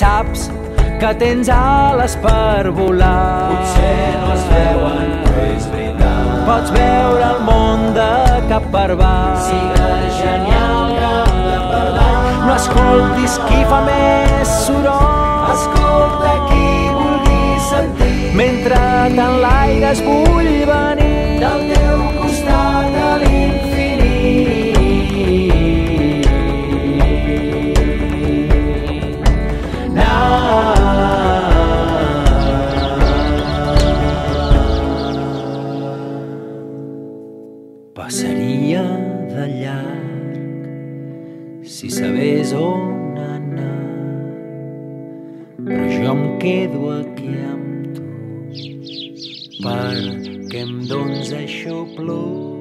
saps que tens ales per volar. Potser no es veuen, però és veritat. Pots veure el món de cap per baix. Sigues genial, cap de per baix. No escoltis qui fa més soroll. Escolta qui vulgui sentir. Mentre tant l'aire es bull venir. Passaria de llarg si sabés on anar, però jo em quedo aquí amb tu perquè em dones això plor.